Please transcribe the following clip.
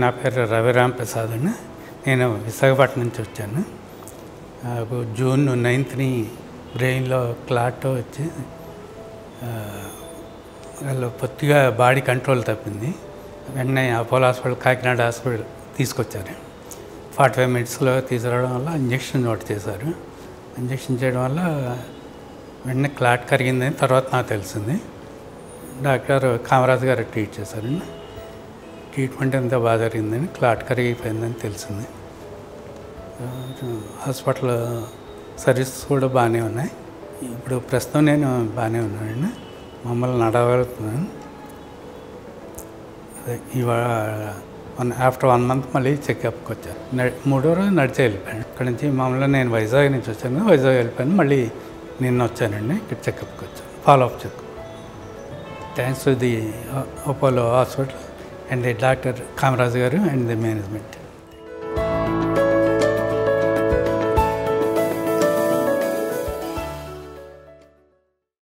నా పేరు రవిరామ్ ప్రసాద్ అండి నేను విశాఖపట్నం నుంచి వచ్చాను. నాకు జూన్ నైన్త్ని బ్రెయిన్లో క్లాట్ వచ్చి వాళ్ళు పొత్తిగా బాడీ కంట్రోల్ తప్పింది. వెంటనే అపోలో హాస్పిటల్ కాకినాడ హాస్పిటల్ తీసుకొచ్చారు. ఫార్టీ ఫైవ్ మినిట్స్లో తీసుకురావడం వల్ల ఇంజక్షన్ నోట్ చేశారు. ఇంజక్షన్ చేయడం వల్ల వెంటనే క్లాట్ కరిగిందని తర్వాత నాకు తెలిసింది. డాక్టర్ కామరాజ్ గారు ట్రీట్ చేశారండి ట్రీట్మెంట్ ఎంత బాగా జరిగిందని క్లాట్ కరిగిపోయిందని తెలిసింది. హాస్పిటల్ సర్వీసెస్ కూడా బాగానే ఉన్నాయి. ఇప్పుడు ప్రస్తుతం నేను బాగానే ఉన్నానండి మమ్మల్ని నడవగలుగుతున్నాను. అదే ఇవాళ వన్ ఆఫ్టర్ వన్ మంత్ మళ్ళీ చెకప్కి వచ్చాను. మూడో రోజు నడిచి వెళ్ళిపోయాను. ఇక్కడ నుంచి మామూలుగా నేను వైజాగ్ నుంచి వచ్చాను. వైజాగ్ వెళ్ళిపోయాను. మళ్ళీ నిన్న వచ్చానండి. ఇక్కడ చెకప్కి వచ్చాను. Follow up checkup thanks the Apollo hospital. And the doctor Kamaraj garu and the management